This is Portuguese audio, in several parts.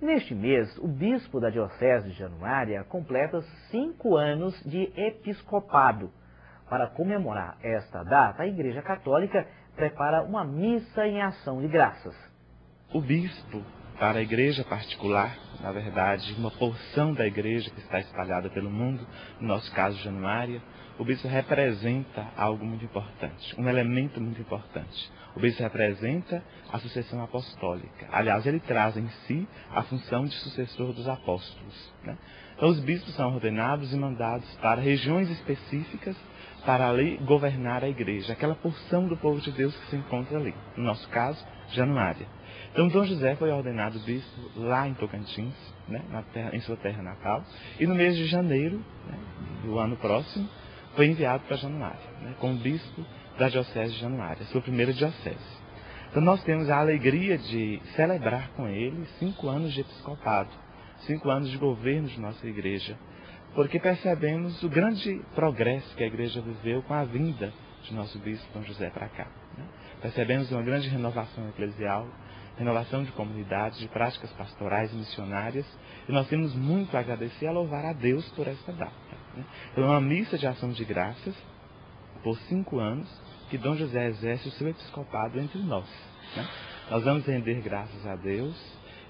Neste mês, o bispo da Diocese de Januária completa cinco anos de episcopado. Para comemorar esta data, a Igreja Católica prepara uma missa em ação de graças. O bispo, para a igreja particular, na verdade, uma porção da igreja que está espalhada pelo mundo, no nosso caso, Januária, o bispo representa algo muito importante, um elemento muito importante. O bispo representa a sucessão apostólica. Aliás, ele traz em si a função de sucessor dos apóstolos. Né? Então, os bispos são ordenados e mandados para regiões específicas para ali governar a igreja, aquela porção do povo de Deus que se encontra ali. No nosso caso, Januária. Então, Dom José foi ordenado bispo lá em Tocantins, né, terra, em sua terra natal, e no mês de janeiro né, do ano próximo, foi enviado para Januária, né, como bispo da Diocese de Januária, sua primeira diocese. Então, nós temos a alegria de celebrar com ele cinco anos de episcopado, cinco anos de governo de nossa igreja porque percebemos o grande progresso que a igreja viveu com a vinda de nosso bispo Dom José para cá. Né? Percebemos uma grande renovação eclesial, renovação de comunidades, de práticas pastorais e missionárias, e nós temos muito a agradecer e a louvar a Deus por esta data. Né? Então, é uma missa de ação de graças, por cinco anos, que Dom José exerce o seu episcopado entre nós. Né? Nós vamos render graças a Deus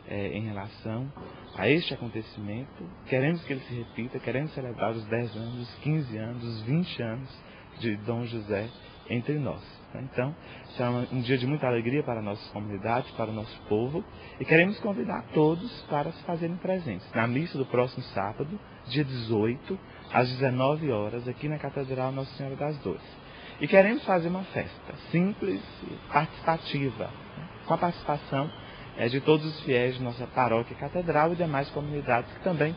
é, em relação a este acontecimento. Queremos que ele se repita, queremos celebrar os 10 anos, os 15 anos, os 20 anos de Dom José entre nós. Né? Então, será um dia de muita alegria para a nossa comunidade, para o nosso povo, e queremos convidar todos para se fazerem presentes na missa do próximo sábado, dia 18, às 19 horas, aqui na Catedral Nossa Senhora das Dores. E queremos fazer uma festa simples e participativa, né? com a participação é, de todos os fiéis de nossa paróquia catedral e demais comunidades que também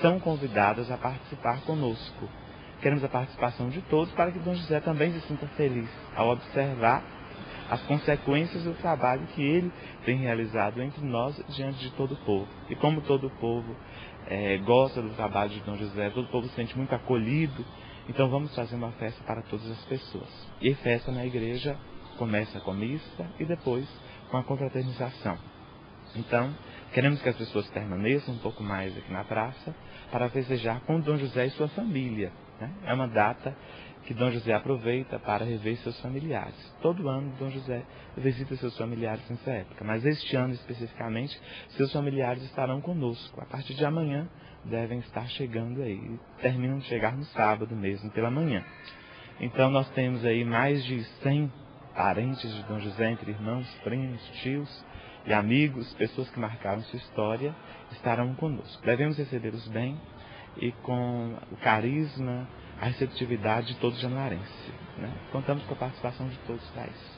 são convidadas a participar conosco. Queremos a participação de todos para que Dom José também se sinta feliz ao observar as consequências do trabalho que ele tem realizado entre nós diante de todo o povo. E como todo o povo é, gosta do trabalho de Dom José, todo o povo se sente muito acolhido, então vamos fazer uma festa para todas as pessoas. E festa na igreja começa com a missa e depois com a confraternização. Então, queremos que as pessoas permaneçam um pouco mais aqui na praça para festejar com Dom José e sua família. Né? É uma data que Dom José aproveita para rever seus familiares. Todo ano Dom José visita seus familiares nessa época, mas este ano especificamente, seus familiares estarão conosco. A partir de amanhã devem estar chegando aí, terminam de chegar no sábado mesmo pela manhã. Então nós temos aí mais de 100 parentes de Dom José, entre irmãos, primos, tios, e amigos, pessoas que marcaram sua história, estarão conosco. Devemos recebê-los bem e com o carisma, a receptividade de todo januarense. Né? Contamos com a participação de todos para isso.